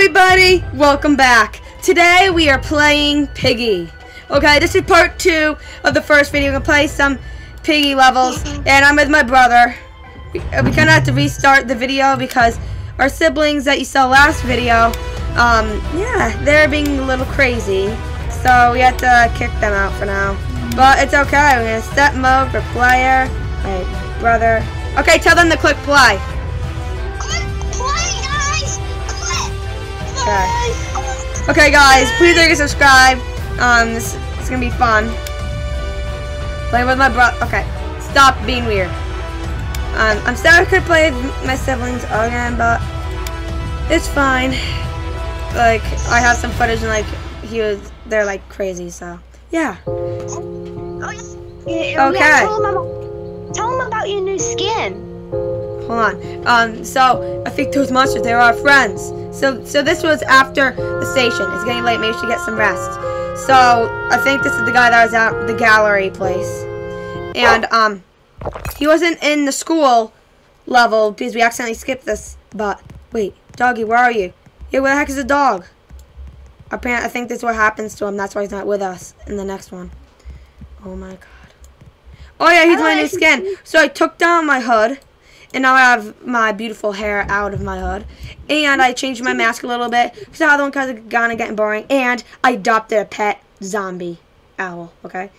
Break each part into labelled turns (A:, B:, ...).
A: everybody, welcome back. Today we are playing Piggy. Okay, this is part two of the first video. We're gonna play some Piggy levels, and I'm with my brother. We, uh, we kind of have to restart the video because our siblings that you saw last video, um, yeah, they're being a little crazy. So we have to kick them out for now. But it's okay. We're gonna set mode for player. My brother. Okay, tell them to click play. Okay. Okay, guys, please like and subscribe. Um, this it's gonna be fun. Playing with my bro. Okay, stop being weird. Um, I'm sorry I could play with my siblings again, but it's fine. Like I have some footage and like he was, they're like crazy. So yeah.
B: Oh, yeah.
A: Okay.
B: Yeah, tell, them about, tell them about your new skin.
A: Hold on. Um, so I think those monsters, they're our friends. So, so this was after the station. It's getting late. Maybe we should get some rest. So I think this is the guy that was at the gallery place, and um, he wasn't in the school level because we accidentally skipped this. But wait, doggy, where are you? Yeah, where the heck is the dog? Apparently, I think this is what happens to him. That's why he's not with us in the next one. Oh my god. Oh yeah, he's my new skin. So I took down my hood. And now I have my beautiful hair out of my hood. And I changed my mask a little bit. Because the other one kind of kind of getting boring. And I adopted a pet zombie owl. Okay?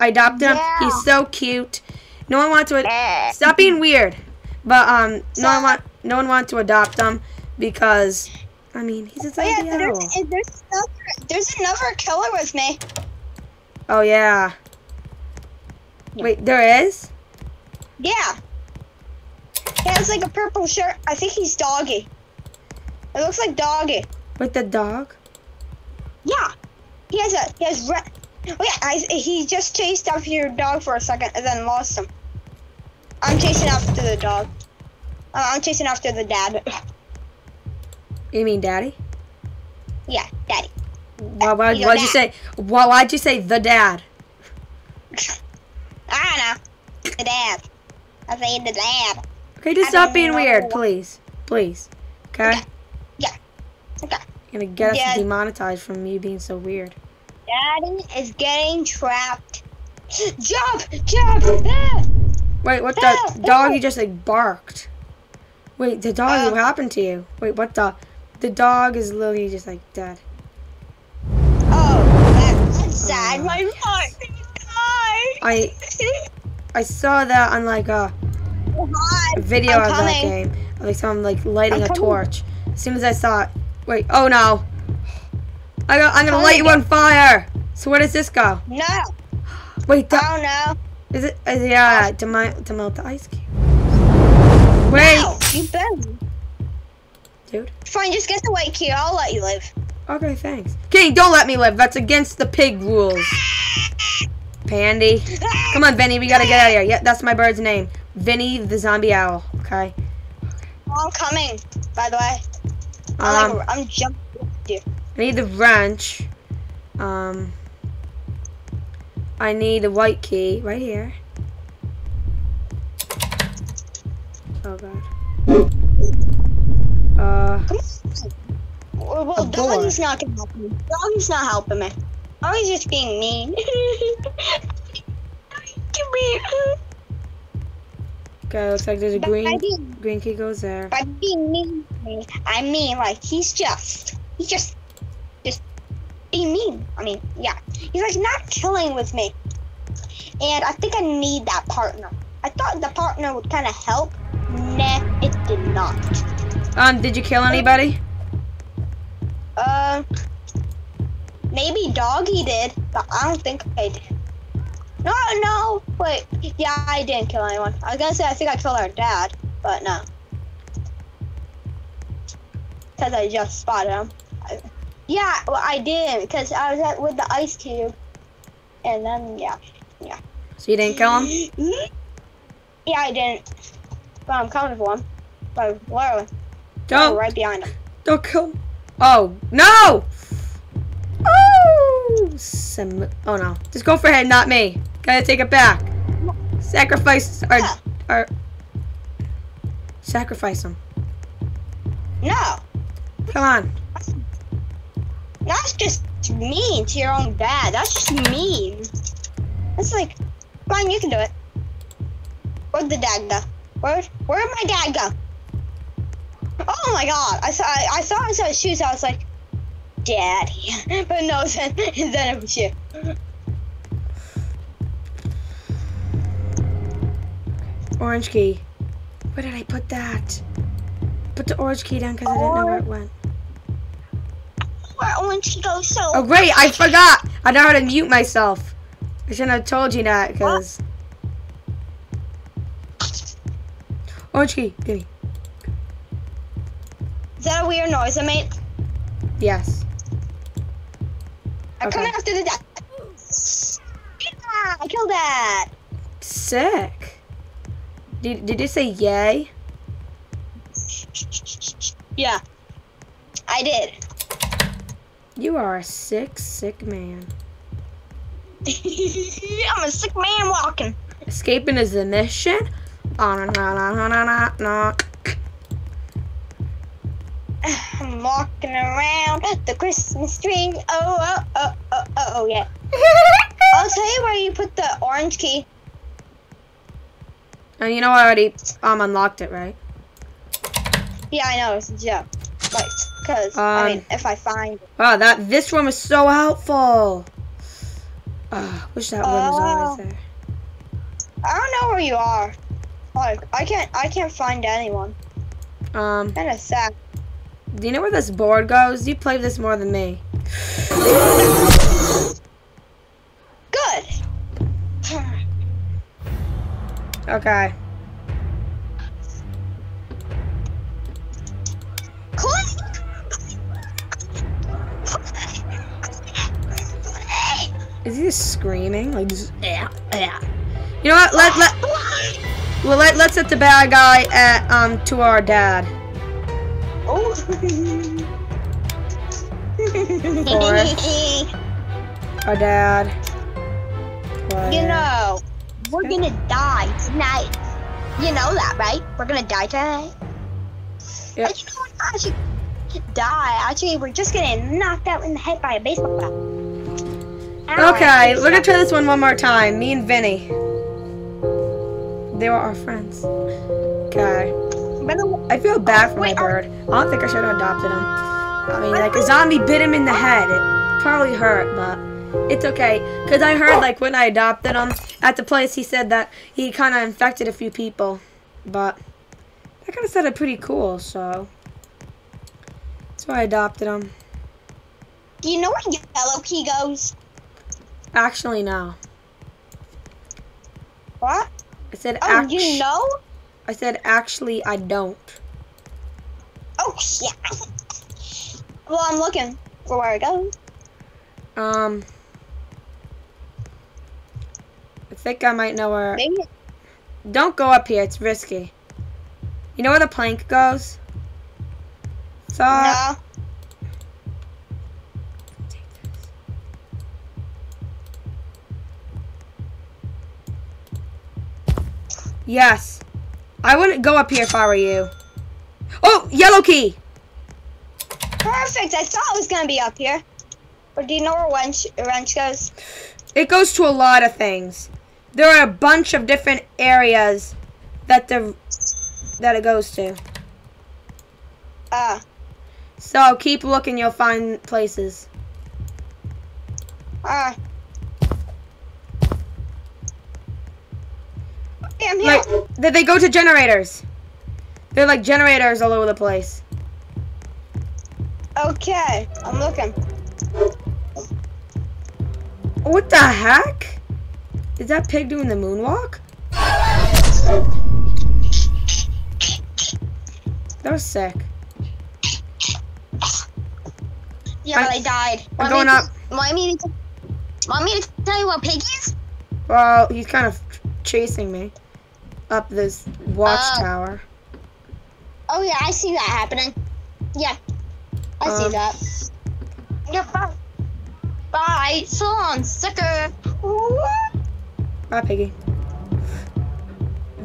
A: I adopted him.
B: Yeah.
A: He's so cute. No one wants to...
B: Eh.
A: Stop being weird. But, um, no one, want, no one wanted to adopt him. Because, I mean, he's a
B: Oh,
A: zombie
B: yeah, there's,
A: owl.
B: there's, another, there's another killer with me.
A: Oh, yeah.
B: Yeah.
A: Wait, there is?
B: Yeah. He has like a purple shirt. I think he's doggy. It looks like doggy.
A: With the dog?
B: Yeah. He has a he has red. Oh yeah, I, he just chased after your dog for a second and then lost him. I'm chasing after the dog. Uh, I'm chasing after the dad.
A: You mean daddy?
B: yeah, daddy.
A: Why, why, why'd you say, why, why'd you say the dad?
B: I don't know. The dad. I say the dad.
A: Okay, just stop being weird, please. Please. Okay?
B: Okay. Yeah. Okay.
A: You're gonna get us
B: Yeah.
A: demonetized from me being so weird.
B: Daddy is getting trapped. Jump! Jump! Ah!
A: Wait, what
B: Ah,
A: the dog
B: ah.
A: you just like barked? Wait, the dog,
B: Uh.
A: what happened to you? Wait, what the? The dog is literally just like dead.
B: Oh, that's sad.
A: Uh.
B: My heart.
A: I I saw that on like a, Video
B: I'm
A: of that
B: coming.
A: game. Like someone like lighting
B: I'm
A: a
B: coming.
A: torch. As soon as I saw it, wait, oh no! I got, I'm gonna
B: Coming
A: light you on fire. So where does this go?
B: No.
A: Wait, the,
B: Oh no.
A: Is it? Is, it yeah, to, mi- to melt the ice cube. Wait,
B: No, you better.
A: dude.
B: Fine, just get the white key. I'll let you live.
A: Okay, thanks. King, don't let me live. That's against the pig rules. Pandy. Come on, Vinny. We gotta get out of here. Yeah, that's my bird's name. Vinny the zombie owl. Okay.
B: I'm coming. By the way, I'm,
A: Um,
B: like, I'm jumping.
A: I need the wrench. Um. I need the white key right here. Oh god. Uh.
B: Well, well
A: A
B: doggy's not gonna help me. Doggy's not helping me. Doggy's just being mean.
A: Okay, looks like there's a green
B: being,
A: green key goes there.
B: by being mean to me, I mean like he's just, he's just, just being mean. I mean, yeah, he's like not killing with me, and I think I need that partner. I thought the partner would kind of help. Nah, it did not.
A: Um, did you kill anybody?
B: Uh, maybe doggy did, but I don't think I did. No, no, wait, yeah, I didn't kill anyone. I was gonna say I think I killed our dad, but no. Because I just spotted him. I- yeah, well, I didn't. because I was at, with the ice cube. And then, yeah. Yeah.
A: So you didn't kill him?
B: Yeah, I didn't. But I'm coming for him. But literally,
A: Don't,
B: right behind him.
A: don't kill him. Oh, no! Oh! Some, oh no. Just go for head, not me. Gotta take it back. Sacrifice our,
B: Yeah.
A: our, sacrifice him.
B: No.
A: Come on.
B: That's just mean to your own dad. That's just mean. That's like, fine, you can do it. Where'd the dad go? Where, where'd my dad go? Oh my god! I saw, I, I saw him his shoes. I was like, Daddy. But no, then, then it was you.
A: Orange key. Where did I put that? Put the orange key down because I didn't know where it went.
B: Where orange goes so.
A: Oh great, I forgot. I know how to mute myself. I shouldn't have told you that because. Orange key, give me.
B: Is that a weird noise I made?
A: Yes.
B: I'm
A: Okay.
B: coming after the dad. Yeah, I killed that.
A: Sick. Did, did you say yay?
B: Yeah. I did.
A: You are a sick, sick man.
B: I'm a sick man walking.
A: Escaping is the mission. Ah, oh, no.
B: I'm walking around the Christmas tree. Oh, oh, oh, oh, oh, oh, yeah. I'll tell you where you put the orange key.
A: And you know I already um unlocked it, right?
B: Yeah, I know. It's a joke. Like, because, I
A: Um,
B: mean, if I find it.
A: Wow, that this room is so helpful. Uh, wish that room was
B: Oh.
A: always there.
B: I don't know where you are. Like, I can't, I can't find anyone.
A: Um,
B: Kind of sad.
A: Do you know where this board goes? You play this more than me.
B: Good.
A: Okay. Is he just screaming? Like, just, yeah, yeah. You know what? Let let well let let's hit the bad guy at um to our dad.
B: Oh.
A: Our oh, dad. Play.
B: you know, we're gonna die tonight. You know that, right? We're gonna die tonight.
A: Yep.
B: And you know what? Actually, die. Actually, we're just getting knocked out in the head by a baseball bat. Ow,
A: Okay, we're gonna try this one one more time. Me and Vinny. They were our friends. Okay.
B: That. By the way,
A: I feel bad for my bird. I don't think I should have adopted him. I mean, like a zombie bit him in the head. It probably hurt, but it's okay. Cause I heard like when I adopted him at the place, he said that he kind of infected a few people, but that kind of sounded pretty cool. So that's why I adopted him.
B: do you know where yellow key goes?
A: Actually, no.
B: What?
A: I said.
B: Oh, you know?
A: I said actually, I don't.
B: Oh, yeah. Well, I'm looking for where it goes.
A: Um. I think I might know where.
B: Maybe.
A: Don't go up here. It's risky. You know where the plank goes? Thought.
B: No.
A: Yes. I wouldn't go up here if I were you. Oh, yellow key.
B: Perfect. I thought it was gonna be up here. Or do you know where wrench, wrench goes?
A: It goes to a lot of things. There are a bunch of different areas that the that it goes to.
B: Uh,
A: So keep looking. You'll find places.
B: uh. I'm here.
A: Like, they- they go to generators. They're like generators all over the place.
B: Okay, I'm looking.
A: What the heck? Is that pig doing the moonwalk? That was sick.
B: Yeah, I died.
A: I'm
B: Want
A: going
B: to-
A: up.
B: Want me to? Want me to tell you what pig is?
A: Well, he's kind of chasing me up this watchtower.
B: Oh yeah, I see that happening. Yeah, I see
A: Um,
B: that. Yeah, bye. Bye, so long, sucker.
A: Bye, piggy.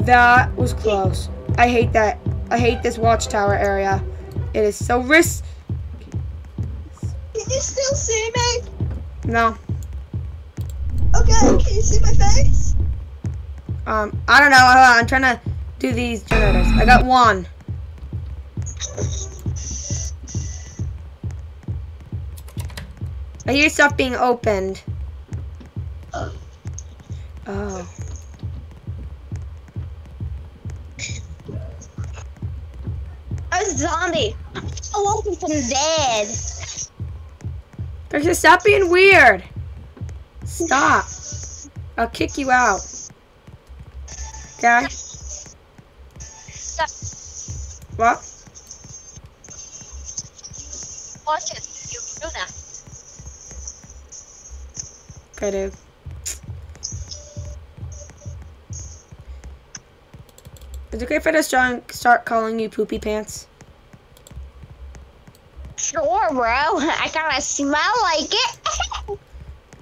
A: That was close. I hate that. I hate this watchtower area. It is so risk.
B: Can you still see me?
A: No.
B: Okay, can you see my face?
A: Um, I don't know. Hold on, I'm trying to do these generators. I got one. I hear stuff being opened. Oh.
B: A zombie. I woke from dead.
A: Doctor, stop being weird. Stop. I'll kick you out. Okay?
B: Stop.
A: What?
B: Watch it. You do that.
A: Okay, dude. Is it okay if I just start start calling you poopy pants?
B: Sure, bro. I kinda smell like it.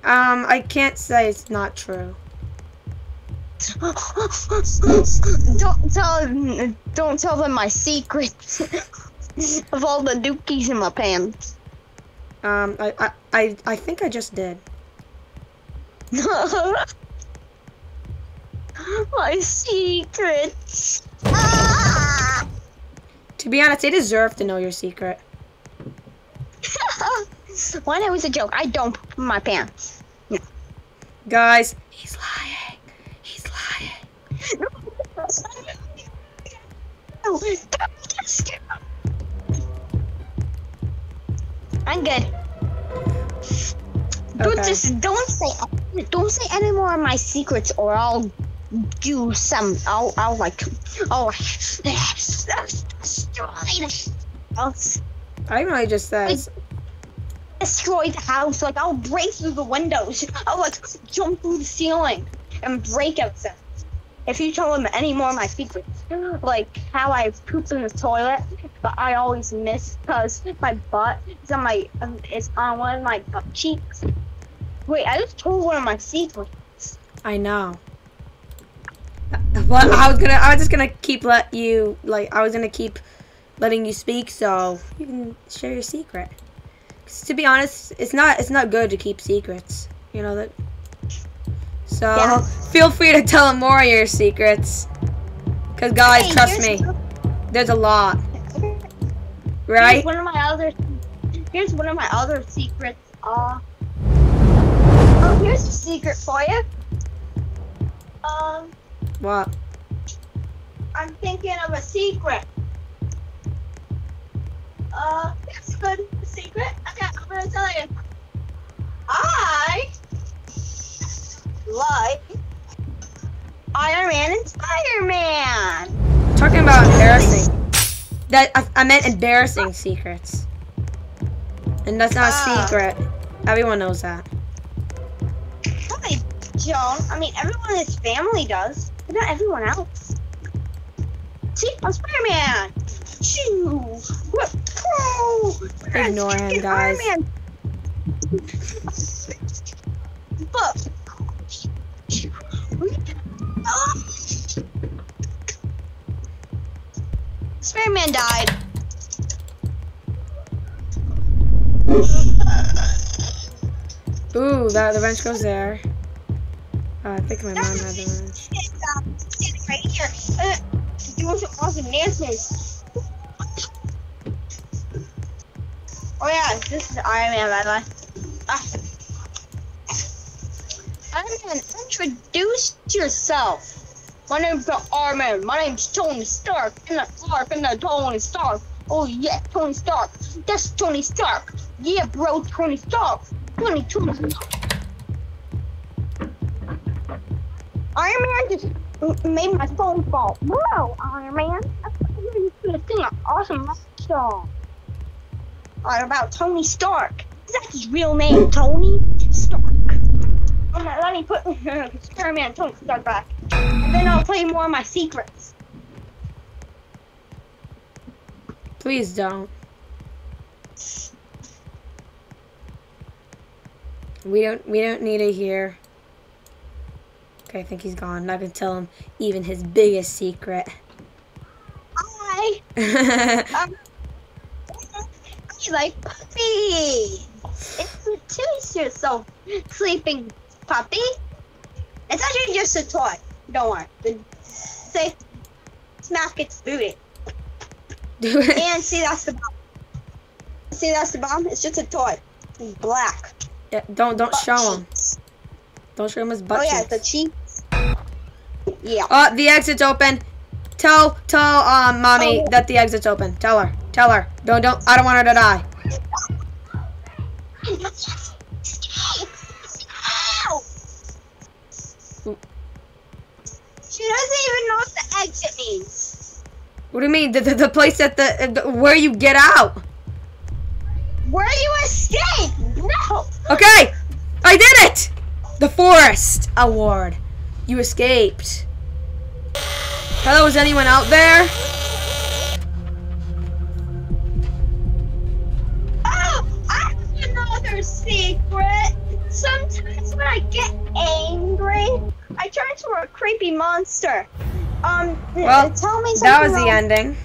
A: Um, I can't say it's not true.
B: Don't tell don't tell them my secrets of all the dookies in my pants.
A: Um, I, I, I, I think I just did.
B: my secrets. Ah!
A: To be honest, they deserve to know your secret.
B: One, it was a joke. I don't poop my pants.
A: Guys, he's lying.
B: I'm good. Don't just don't say don't say any more of my secrets or I'll do some I'll I'll like I'll destroy the house.
A: I really just says.
B: Destroy the house. Like I'll break through the windows. I'll like jump through the ceiling and break out things. If you tell them any more of my secrets, like how I poop in the toilet, but I always miss because my butt is on my um, is on one of my butt cheeks. Wait, I just told one of my secrets.
A: I know. Well, I was gonna, I was just gonna keep let you, like, I was gonna keep letting you speak so you can share your secret. 'Cause to be honest, it's not, it's not good to keep secrets. You know that. So
B: Yeah.
A: feel free to tell him more of your secrets. Cause guys,
B: Hey,
A: trust me, there's a lot, Right?
B: Here's one of my other. Here's one of my other secrets. Uh. Oh, here's a secret for you. Um,
A: What?
B: I'm thinking of a secret. Uh, a good secret. Okay, I'm gonna tell you. I like Iron Man and Spider Man.
A: Talking about embarrassing. That I, I meant embarrassing secrets. And that's not
B: Ah.
A: a secret. Everyone knows that.
B: No, they don't. I mean, everyone in his family does, but not everyone else. See, I'm Spider-Man.
A: Ignore him, guys.
B: Iron Man. But. Ah! Spider-Man died.
A: Ooh, that the wrench goes there. Uh, I think my mom had the wrench.
B: Standing right here, uh, doing some awesome dances. Oh yeah, this is Iron Man, by the way. Introduce yourself. My name's the Iron Man. My name's Tony Stark. And the Stark and the Tony Stark. Oh yeah, Tony Stark. That's Tony Stark. Yeah, bro, Tony Stark. Tony, Tony. Iron Man just made my phone fall. Bro, Iron Man. I you gonna sing an awesome song. All about Tony Stark. Is that his real name, Tony Stark? I'm not letting put Spider-Man Tony Stark back. And then I'll play more of my secrets.
A: Please don't. We don't. We don't need it here. Okay, I think he's gone. I can tell him even his biggest secret.
B: I, um, like puppy. It's a two years sleeping puppy. It's actually just a toy. Don't worry. The, say, smack its booty.
A: Do it.
B: And see, that's the bomb. See, that's the bomb. It's just a toy. It's black.
A: Yeah, don't don't
B: Butt
A: show him. Don't show him his butt
B: Oh yeah,
A: cheeks.
B: the cheeks. Yeah.
A: Oh, the exit's open. Tell tell um mommy
B: Oh.
A: that the exit's open. Tell her. Tell her. Don't don't. I don't want her to die.
B: exit means.
A: What do you mean? The the, the place at the, the where you get out?
B: Where you escape? No.
A: Okay, I did it. The Forest Award. You escaped. Hello, is anyone out there?
B: Oh, I have another secret. Sometimes when I get angry, I turn into a creepy monster. Um,
A: Well,
B: tell me something.
A: That was the ending.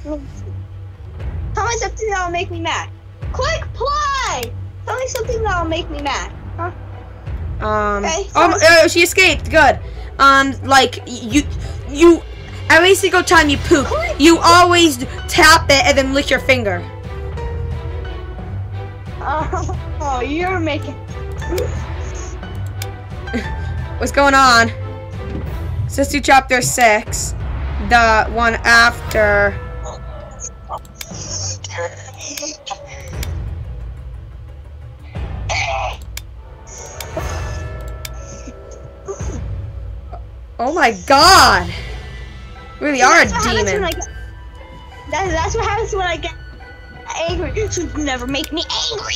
B: Tell me something that'll make me mad. Click play. Tell me something that'll make me mad. Huh?
A: Um.
B: Okay,
A: oh, uh, she escaped. Good. Um, like you, you. Every single time you poop, you always tap it and then lick your finger.
B: Oh, oh, you're making.
A: What's going on? Let's do chapter six. The one after. Oh my god! Really are a
B: That's
A: demon.
B: Get- that- that's what happens when I get angry. So never make me angry.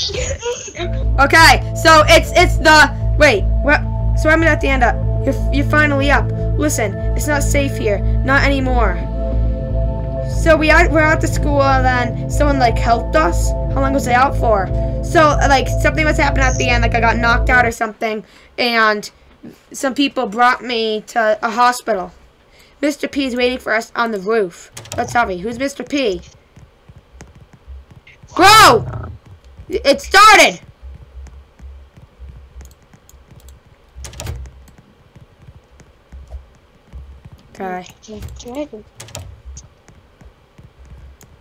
A: Okay, so it's it's the wait. What? So I'm at the end up. You're you're finally up. Listen, it's not safe here, not anymore. So we out, we're out the school, and then someone like helped us. How long was I out for? So like something was happening at the end, like I got knocked out or something, and some people brought me to a hospital. Mr. P is waiting for us on the roof. Let's hurry. Who's Mr. P? Bro! It started! Okay.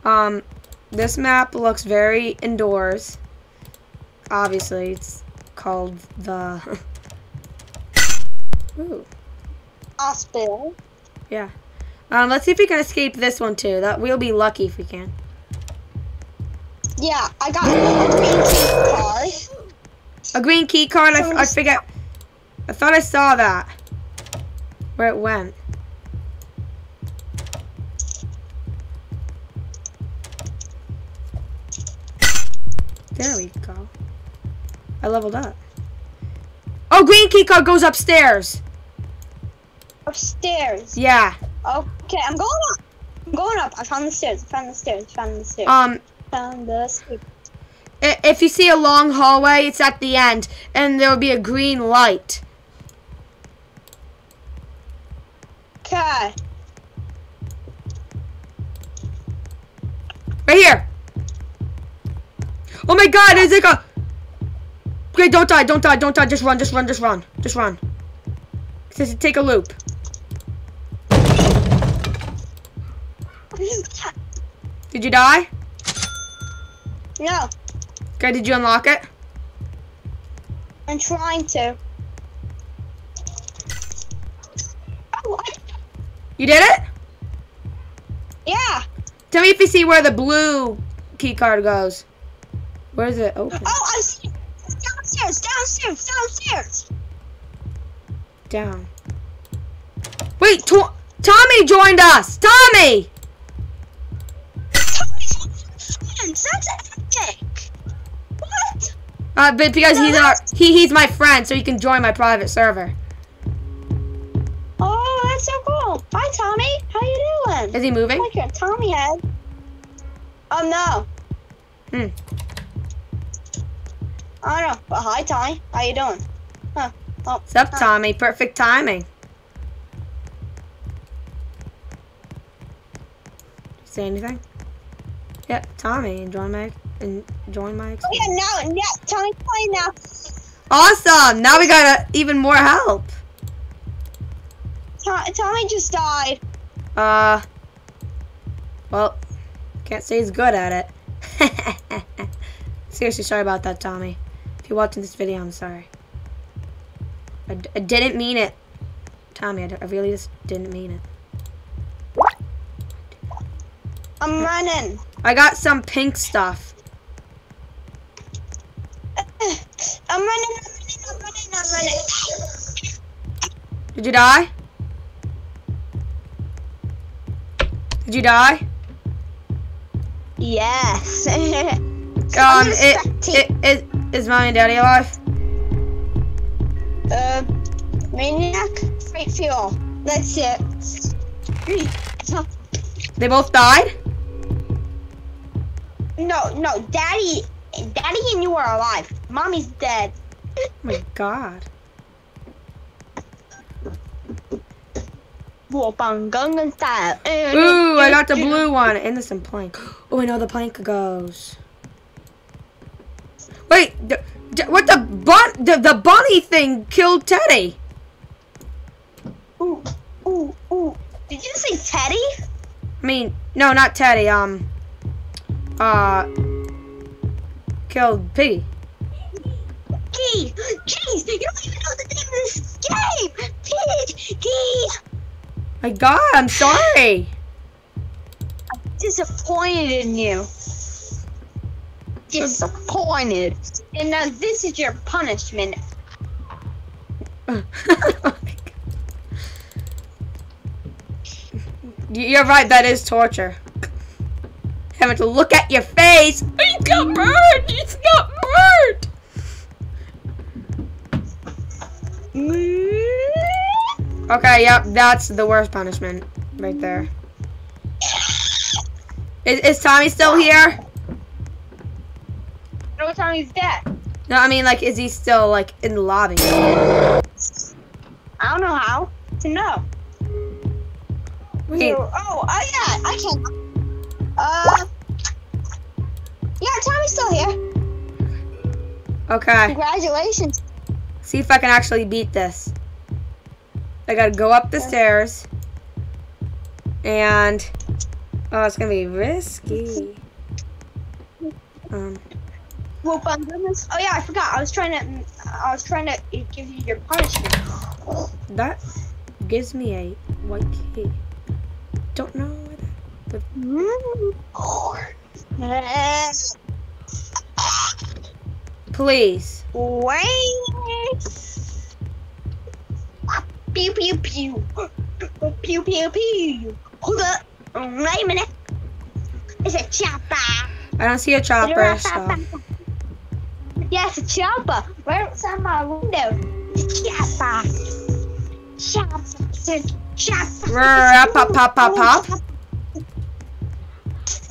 A: Um, this map looks very indoors. Obviously, it's called the. Ooh,
B: Hospital.
A: yeah. Um, let's see if we can escape this one too. That we'll be lucky if we can.
B: Yeah, I got a green key card.
A: A green key card. I, I forget. I thought I saw that. Where it went. I leveled up. Oh, green key card goes upstairs.
B: Upstairs.
A: Yeah.
B: Okay, I'm going up. I'm going up. I found the stairs. I found the stairs. I found the stairs.
A: Um,
B: found the stairs.
A: if you see a long hallway, it's at the end, and there will be a green light.
B: Okay.
A: Right here. Oh my god, it's like a... Okay, don't die, don't die, don't die. Just run, just run, just run. Just run. It says to take a loop. Did you die?
B: No,
A: Okay, did you unlock it?
B: I'm trying to. Oh, I,
A: You did it?
B: yeah.
A: Tell me if you see where the blue key card goes. Where is it open?
B: Oh, I see. It. Downstairs, downstairs, downstairs.
A: Down. Wait, to- Tommy joined us! Tommy!
B: Tommy's one of my friends. That's epic. What?
A: Uh, but because
B: No,
A: he's our he he's my friend, so he can join my private server.
B: Oh, that's so cool. Hi, Tommy. How you doing?
A: Is he moving?
B: like your Tommy head. Oh no.
A: Hmm.
B: I don't know. But hi, Tommy. How you doing? Huh. Oh.
A: What's up, Tommy? Perfect timing. Say anything? Yep, Tommy John Meg. and join my
B: Oh, yeah, now, yeah, Tommy's playing now.
A: Awesome! Now we got uh, even more help.
B: To- Tommy just died.
A: Uh, well, can't say he's good at it. Seriously, sorry about that, Tommy. You're watching this video, I'm sorry. I, d- I didn't mean it. Tommy, I, d- I really just didn't mean it.
B: I'm running.
A: I got some pink stuff.
B: I'm running, I'm running, I'm running, I'm running.
A: Did you die? Did you die?
B: Yes.
A: Um, it, it, it, is mommy and daddy alive?
B: Uh, maniac, Fright Fuel. That's it.
A: They both died?
B: No, no, daddy, daddy and you are alive. Mommy's dead.
A: Oh my god. Ooh, I got the blue one and the some plank. Oh, I know the plank goes. Wait, what the? The, the bunny thing killed Teddy.
B: Ooh, ooh, ooh. Did you say Teddy?
A: I mean, no, not Teddy. Um, uh, killed Piggy.
B: Jeez, you don't even know the name of this game. Pig. Key.
A: My God, I'm sorry.
B: I'm disappointed in you. Disappointed. And now this is your punishment.
A: You're right. That is torture. Having to look at your face. Oh, He's got burned. He's got burned. Okay, yep, that's the worst punishment right there. Is, is Tommy still here?
B: No time he's dead.
A: No, I mean, like, is he still, like, in the lobby?
B: I don't know how to know.
A: Wait,
B: Oh, oh yeah, I can. Uh, yeah, Tommy's still here.
A: okay.
B: Congratulations.
A: See if I can actually beat this. I gotta go up the stairs. And, oh, it's gonna be risky. Um,
B: On goodness. Oh yeah, I forgot. I was trying to. I was trying to give you your punishment.
A: that gives me a white key. Don't know where that Please. Mm.
B: Wait. Pew pew pew. Pew pew pew. Hold up. Wait a minute. It's a chopper.
A: I don't see a chopper, so.
B: It's a chopper. Right outside my window. It's a chopper. Chopper. It's a chopper.
A: Rrrr, pop, pop, pop, pop.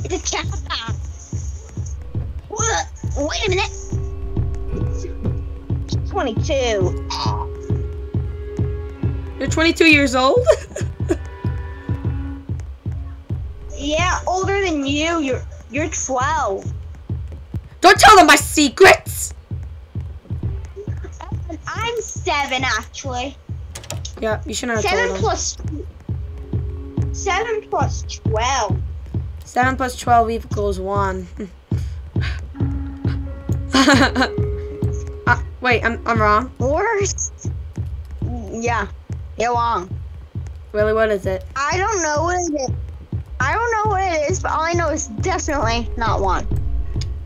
B: It's a chopper. What? Wait a minute. 22.
A: You're 22 years old?
B: Yeah, older than you. You're you're 12.
A: Don't tell them my secrets!
B: I'm seven actually.
A: Yeah, you shouldn't have
B: Seven plus seven plus twelve.
A: 7 plus 12 equals 1. uh, wait, I'm, I'm wrong.
B: Worst. Yeah, you're wrong.
A: Really, what is it?
B: I don't know what it is. I don't know what it is, but all I know is definitely not one.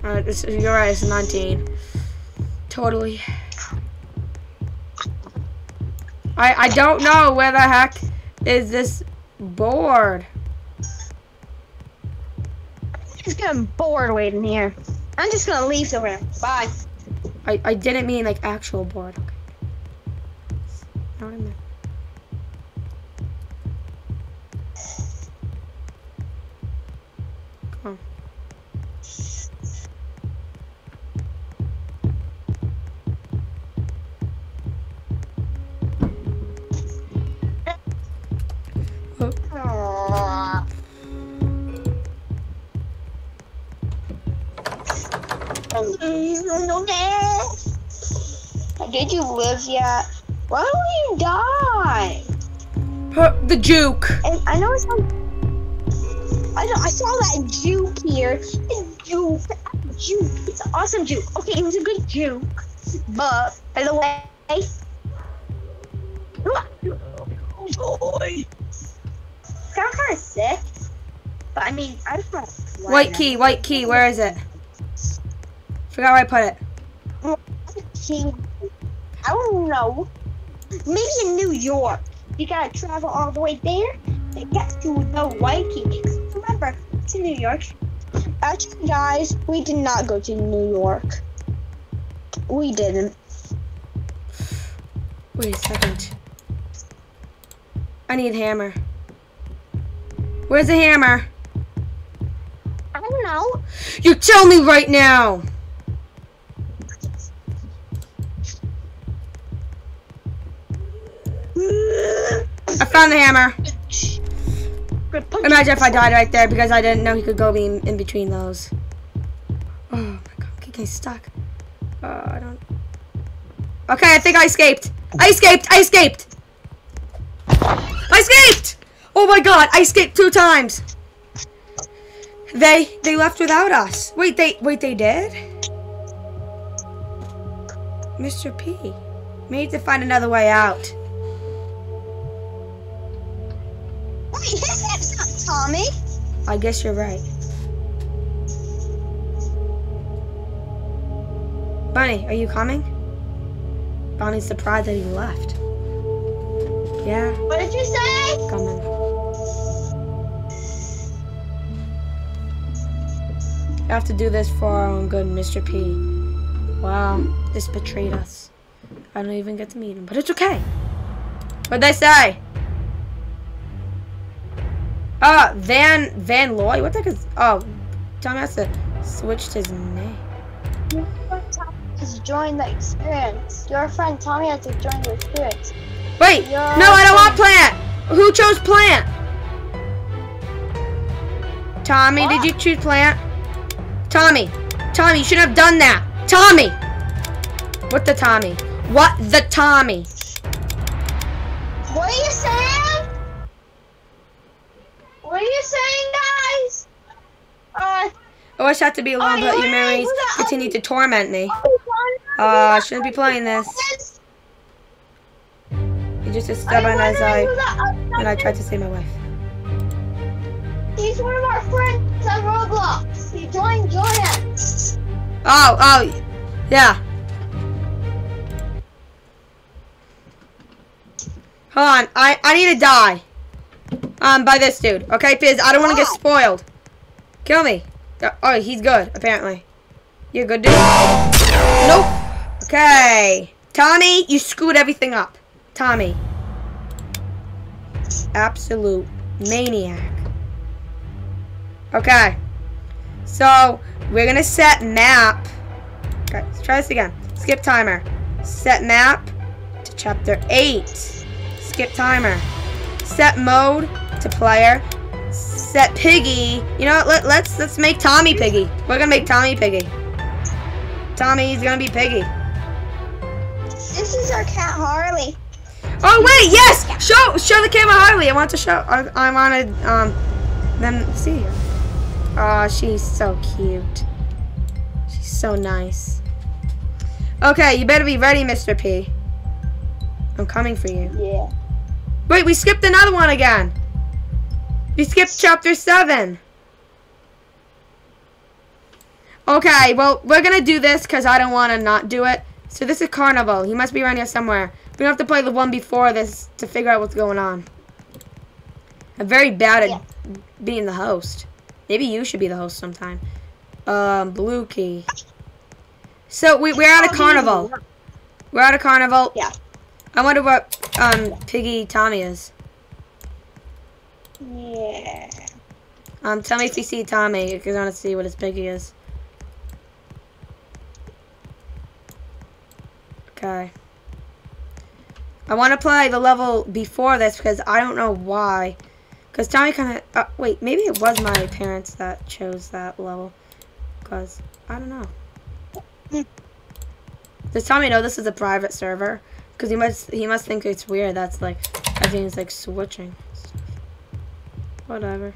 A: Uh, it's, you're right, it's 19. Totally. I, I don't know where the heck is this board.
B: I'm just getting bored waiting here. I'm just gonna leave the room. Bye.
A: I, I didn't mean like actual board. Okay. Know what I meant. Come on.
B: Did you live yet? Why don't you die?
A: Her, the juke.
B: And I know it's like I know I saw that juke here. It's juke. Juke. It's an awesome juke. Okay, it was a good juke. But by the way Boy. I'm kind of sick. But I mean, I just want to
A: White key, white key, where is it? Forgot where I put it.
B: I don't know. Maybe in New York. You gotta travel all the way there to get to the Key. Remember, to New York. Actually, guys, we did not go to New York. We didn't.
A: Wait a second. I need a hammer. Where's the hammer?
B: I don't know.
A: You tell me right now. I found the hammer. Imagine if I died right there because I didn't know he could go be in between those. Oh my god, getting stuck. Uh, I don't. Okay, I think I escaped. I escaped. I escaped. I escaped. Oh my god, I escaped two times. They they left without us. Wait, they wait, they did? Mr. P. We need to find another way out.
B: Wait, his name's not Tommy.
A: I guess you're right. Bunny, are you coming? Bonnie's surprised that he left. Yeah,
B: What did you say?
A: coming. You have to do this for our own good, Mr. P. Wow, this betrayed us. I don't even get to meet him, but it's okay. What'd they say? Uh, Van Van Loy. What the heck is? Oh, Tommy has to switch his name.
B: Your friend Tommy has joined the experience. Your friend Tommy has to join the experience.
A: Wait,
B: Yeah,
A: no, I don't want Plant. Who chose Plant? Tommy, did you choose Plant? Tommy, Tommy, you shouldn't have done that. Tommy. What the Tommy? What the Tommy?
B: What are you saying? What are you saying, guys?
A: I wish I had to be alone, but your memories continue to torment me. Uh, I shouldn't be playing this. You're just as stubborn as I, and I tried to save my wife.
B: He's one of our friends on Roblox. He joined join us.
A: Oh, oh, yeah. Hold on, I, I need to die. Um, by this dude, okay, Fizz? I don't want to get spoiled. Kill me. Oh, he's good, apparently. You're good dude? Nope. Okay. Tommy, you screwed everything up. Tommy. Absolute maniac. Okay. So, we're gonna set map. Okay, let's try this again. Skip timer. Set map to chapter 8. Skip timer. Set mode to player. Set piggy. You know what? Let, let's let's make Tommy piggy. We're gonna make Tommy piggy. Tommy's gonna be piggy.
B: This is our cat Harley.
A: Oh wait, yes! Show show the camera Harley. I want to show. I, I wanted um them see her. Oh, she's so cute. She's so nice. Okay, you better be ready, Mr. P. I'm coming for you.
B: Yeah.
A: Wait, we skipped another one again. We skipped chapter seven. Okay, well, we're gonna do this because I don't want to not do it. So this is Carnival. He must be around here somewhere. We're going to have to play the one before this to figure out what's going on. I'm very bad at
B: Yeah.
A: being the host. Maybe you should be the host sometime. Um, Blue Key. So we, we're at a carnival. We're at a carnival.
B: Yeah.
A: I wonder what um Piggy Tommy is.
B: Yeah.
A: Um, tell me if you see Tommy, because I want to see what his piggy is. Okay. I want to play the level before this because I don't know why. Because Tommy kind of... Uh, wait, maybe it was my parents that chose that level. Because, I don't know.
B: Hmm.
A: Does Tommy know this is a private server? Because he must he must think it's weird. That's like everything's like switching. Whatever.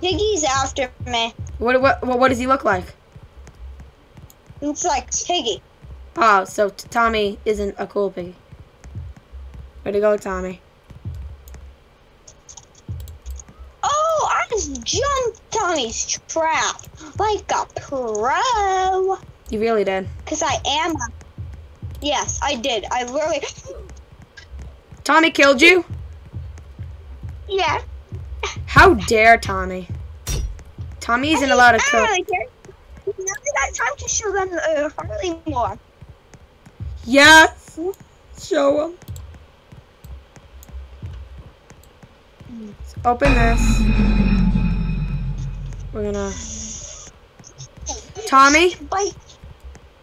B: Piggy's after me.
A: What what what does he look like?
B: Looks like Piggy.
A: Oh, so t- Tommy isn't a cool piggy. Way to go, Tommy.
B: Oh, I just jumped Tommy's trap like a pro.
A: You really did.
B: Cause I am. A, yes, I did. I literally.
A: Tommy killed you?
B: Yeah.
A: How dare Tommy? Tommy isn't allowed to kill.
B: don't really care. Now I got time to show them uh, Harley more.
A: Yes. Show. Let's open this. We're gonna. Tommy.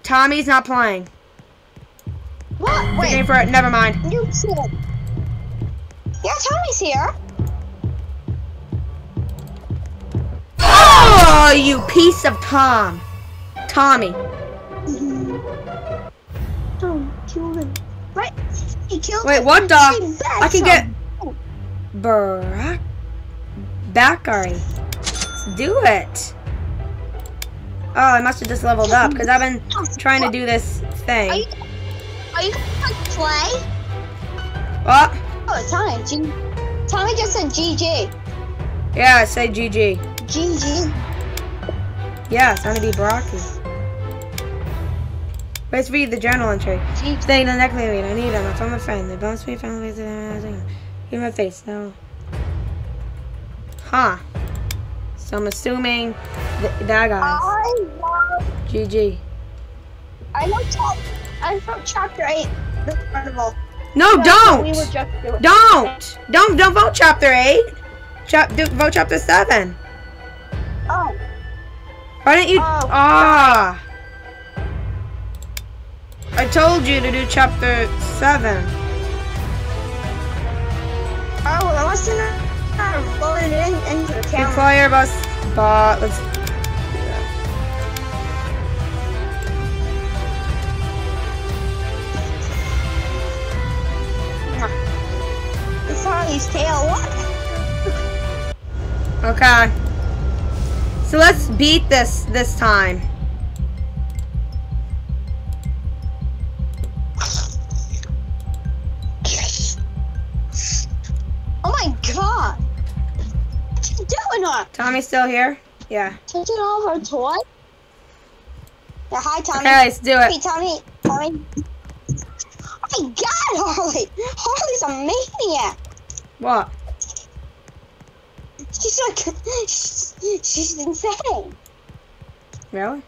A: Tommy's not playing.
B: What? Wait.
A: for it. Never mind.
B: You kid. Yeah, Tommy's here.
A: Oh, you piece of Tom. Tommy.
B: Don't kill him. Right? He killed
A: Wait, what the?
B: Hey,
A: I can get
B: some-
A: Barack. Bakari. Let's do it. Oh, I must have just leveled up because I've been trying to do this
B: Are you,
A: thing.
B: are you gonna play?
A: What?
B: Oh, Tommy. G- Tommy just said GG.
A: Yeah, say GG.
B: GG.
A: Yeah, it's gonna be Baraki. Let's read the journal entry.
B: GG.
A: Staying the next lead. I need them. I found my friend. They bounced me, found me. In my face. No. Huh. So I'm assuming th- that guys.
B: I love.
A: GG.
B: I know. Chap- I'm from chapter eight. The carnival.
A: No,
B: We
A: don't.
B: were just doing.
A: Don't. Don't. Don't vote chapter eight. Chap. Do, vote chapter seven.
B: Oh.
A: Why didn't you?
B: Oh.
A: Ah. I told you to do chapter seven.
B: Oh, well, I have not loaded it in, into the camera.
A: player bus bot. Let's.
B: It's Harley's tail. What?
A: Okay. So let's beat this this time.
B: Oh my god! What you doing on?
A: Tommy's still here? Yeah.
B: Taking all her toy? Yeah, hi Tommy.
A: Okay, let's do it. Hey.
B: Tommy. Tommy. Oh my god, Harley! Harley's a maniac!
A: What?
B: She's like, she's, she's insane.
A: Really?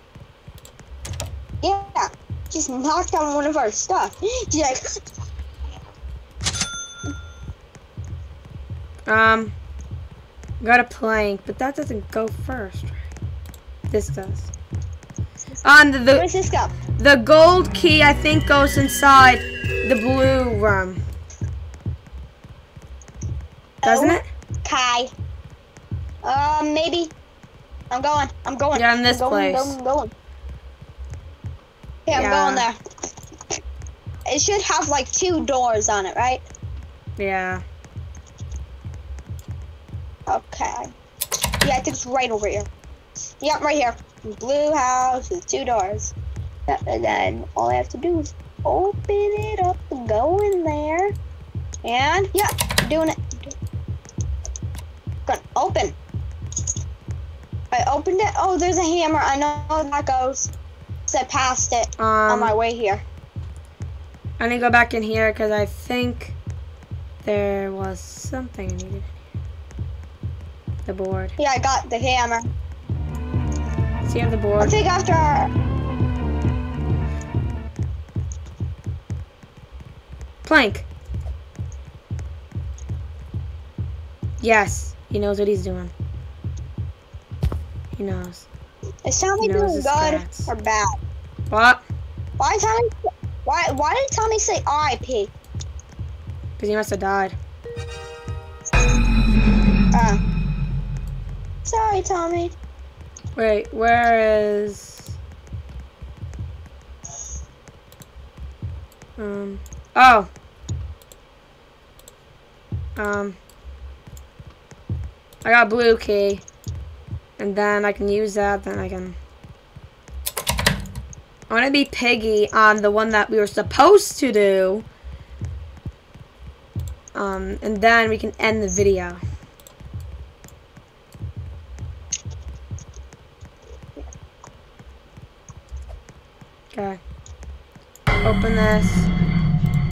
B: Yeah. Just knocked on one of our stuff. She's like,
A: Um. Got a plank, but that doesn't go first. This does. On the, the
B: where's this go?
A: the gold key, I think goes inside the blue room. Doesn't it?
B: Kai. Um, maybe. I'm going. I'm going.
A: Yeah, in this
B: I'm going,
A: place.
B: Going, going. Yeah, I'm going there. It should have like two doors on it, right?
A: Yeah.
B: Okay. Yeah, I think it's right over here. Yep, right here. Blue house with two doors. And then all I have to do is open it up and go in there. And yeah, doing it. Gonna open. I opened it. Oh, there's a hammer. I know how that goes. So I passed it on
A: Um,
B: my way here.
A: I need to go back in here because I think there was something I needed. The board.
B: Yeah, I got the hammer.
A: Have the
B: I'll take after our.
A: Plank. Yes, he knows what he's doing. He knows.
B: It
A: sounds like
B: doing good or bad.
A: What?
B: Why Tommy? Why Why did Tommy say R.I.P.?
A: Because he must have died. Ah.
B: Uh. Sorry, Tommy.
A: Wait, where is? Um. Oh. Um. I got blue key. And then I can use that, then I can... I want to be Piggy on the one that we were supposed to do. Um, and then we can end the video. Okay. Open this.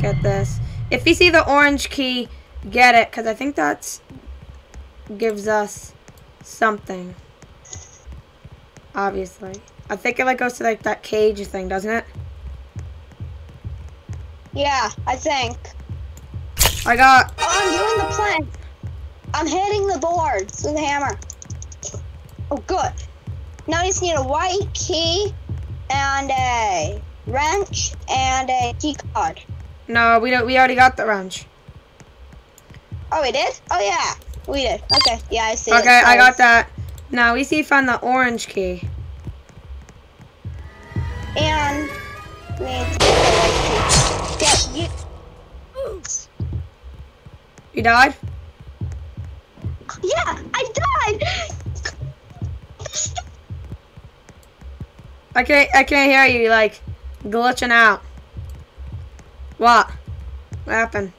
A: Get this. If you see the orange key, get it, because I think that's gives us something. Obviously. I think it like goes to like that cage thing, doesn't it?
B: Yeah, I think.
A: I got
B: Oh, I'm doing the plank. I'm hitting the boards with a hammer. Oh, good. Now I just need a white key and a wrench and a key card.
A: no, we don't we already got the wrench.
B: Oh, we did? Oh, yeah. We did. Okay. Yeah, I see.
A: Okay, I got that. Now we see you found the orange key.
B: And we need to get the white key. You.
A: Died?
B: Yeah, I died.
A: I can't I can't hear you, You're, like glitching out. What? What happened?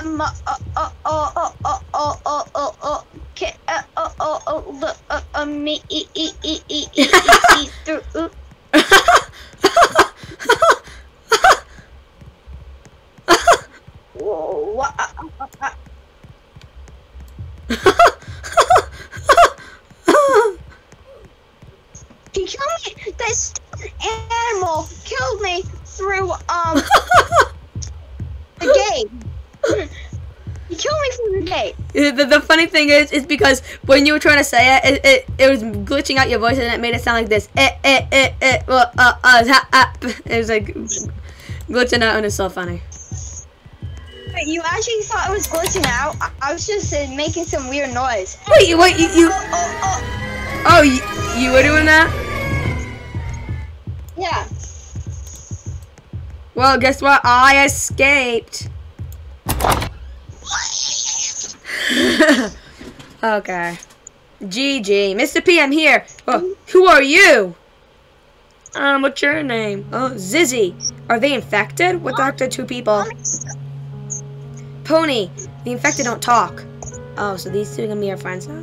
B: Eh, um, uh, uh, uh, uh, uh, uh, uh, uh, uh, uh, uh, uh, uh, uh, look, uh, uh, me, e, e, e, e, e, e, e, through, uh, whoa, uh, uh, uh, uh, killed me. This animal killed me through um the gate. He killed the
A: the, funny thing is, is because when you were trying to say it, it, it, it was glitching out your voice and it made it sound like this. Eh, eh, eh, eh, well, uh, uh, ha, ah. It was like glitching out and it's so funny.
B: Wait, you actually thought I was glitching out? I, was just uh, making some weird noise.
A: Wait, you- wait, you, you,
B: Oh, oh,
A: oh, you, you were doing that?
B: oh. Yeah.
A: Well, guess what? I escaped. okay. GG. Mr. P, I'm here. Oh, who are you? Um, what's your name? Oh, Zizzy. Are they infected? What the two people? Pony. The infected don't talk. Oh, so these two are gonna be our friends now?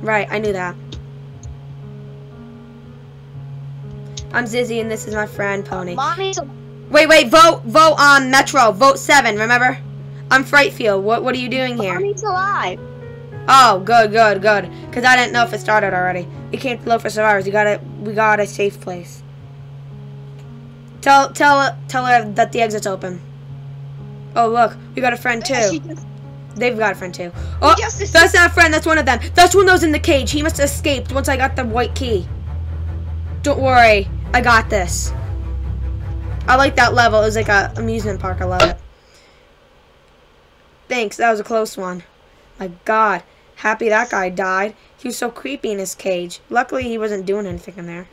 A: Right, I knew that. I'm Zizzy and this is my friend Pony.
B: Mommy's
A: Wait, wait, vote, vote on Metro. Vote seven, remember? I'm Fright Fuel. What what are you doing here?
B: Mommy's alive.
A: Oh, good, good, good. Cause I didn't know if it started already. You can't look for survivors. You gotta we got a safe place. Tell tell tell her that the exit's open. Oh look, we got a friend too. They've got a friend too. Oh, that's not a friend. That's one of them. That's one that was in the cage. He must have escaped once I got the white key. Don't worry, I got this. I like that level. It was like a amusement park. I love it. Thanks. That was a close one. My God, happy that guy died. He was so creepy in his cage. Luckily, he wasn't doing anything in there.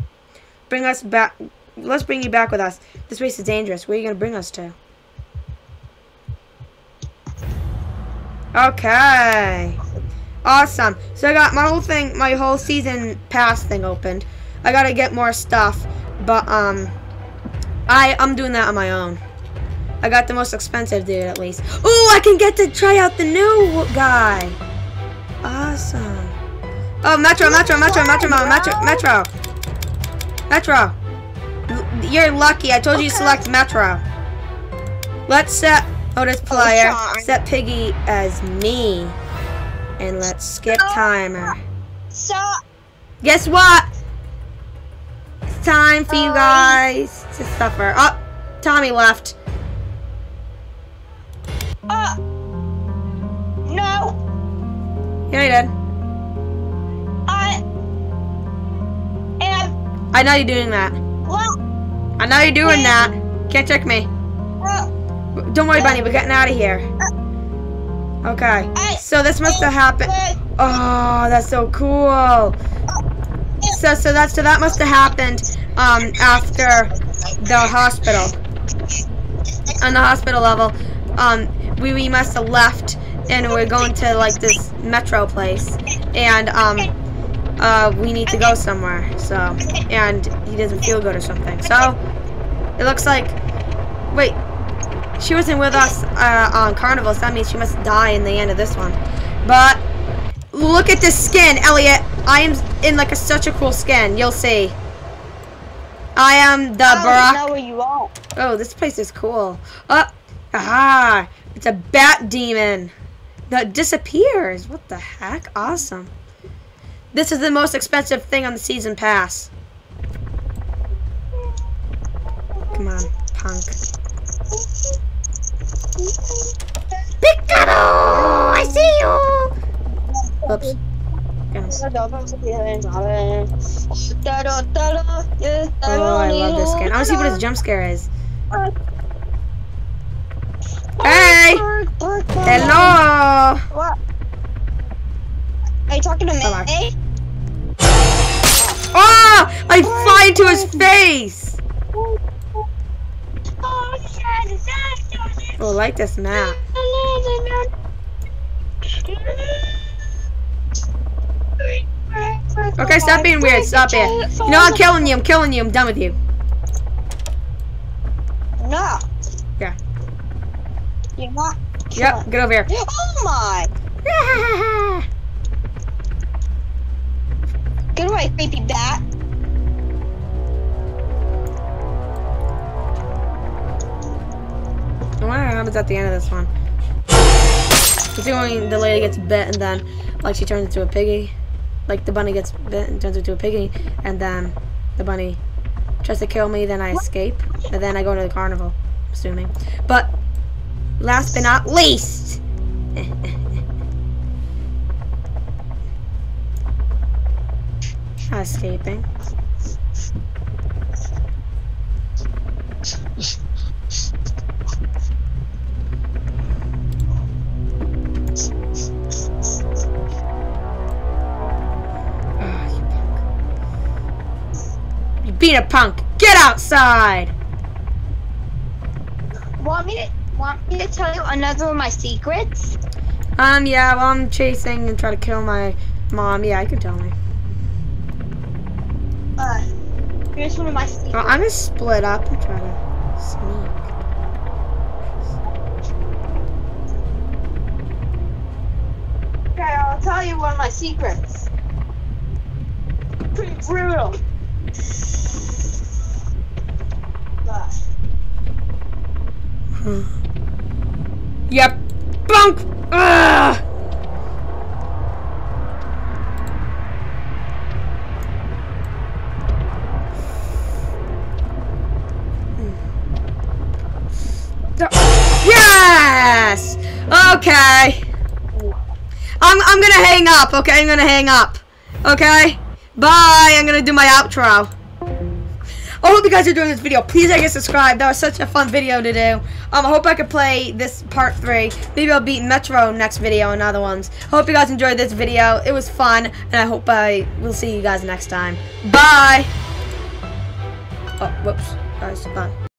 A: Bring us back. Let's bring you back with us. This place is dangerous. Where are you gonna bring us to? Okay. Awesome. So I got my whole thing, my whole season pass thing opened. I gotta get more stuff, but um, I I'm doing that on my own. I got the most expensive dude at least. Oh, I can get to try out the new guy. Awesome. Oh, Metro, Metro, Metro, Metro, Metro, Metro, Metro. You're lucky. I told you to select Metro. Let's set Otis player, set Piggy as me, and let's skip timer.
B: So,
A: Guess what? It's time for you
B: Oh.
A: guys to suffer. Oh, Tommy left.
B: Uh, no,
A: Yeah, he did.
B: I am,
A: I know you're doing that.
B: well,
A: I know you're doing that. Can't trick me.
B: uh,
A: Don't worry, Bunny. We're getting out of here. Okay.
B: I-
A: So this must have happened. Oh, that's so cool. So, so that, so that must have happened um, after the hospital. On the hospital level, um, we, we must have left and we're going to like this metro place, and um, uh, we need to go somewhere. So, and he doesn't feel good or something. So, it looks like, wait, she wasn't with us uh, on Carnival, so that means she must die in the end of this one. But look at this skin, Elliot. I am in like a, such a cool skin. You'll see. I am the
B: I know
A: Barack.
B: where you are.
A: Oh, this place is cool. Uh, ah, it's a bat demon that disappears. What the heck? Awesome. This is the most expensive thing on the season pass. Come on, punk. Picaro! I see you! Oops. Oh, I love this skin. I want to see what his jump scare is. Hey! Hello!
B: What? Are you talking to me?
A: Hello.
B: Hey? Ah!
A: Oh! I fly into his face! Oh, I like this map. Okay, stop being weird. Stop it. You know, I'm killing you. I'm killing you. I'm done with you.
B: No.
A: Yeah.
B: You're not.
A: Yep, get over here.
B: Oh my! Get away, creepy bat.
A: What happens at the end of this one? Assuming the lady gets bit and then, like, she turns into a piggy. Like, the bunny gets bit and turns into a piggy, and then the bunny tries to kill me, then I escape, and then I go to the carnival, assuming. But, last but not least, escaping. Ah. Being a punk. Get outside!
B: Want me to want me to tell you another of my secrets?
A: Um, yeah, well, I'm chasing and trying to kill my mom. Yeah, I can tell me.
B: Uh, here's one of my secrets.
A: Well, I'm gonna split up and try to sneak.
B: Okay, I'll tell you one of my secrets. Pretty brutal. But
A: Yep. Bunk! Ugh! Ah. Yes! Okay. I'm, I'm gonna hang up, okay? I'm gonna hang up. Okay? Bye. I'm gonna do my outro. I hope you guys are enjoying this video. Please like and subscribe. That was such a fun video to do. Um, I hope I could play this part three. Maybe I'll beat Metro next video and other ones. Hope you guys enjoyed this video. It was fun, and I hope I will see you guys next time. Bye. Oh, whoops. Guys, bye.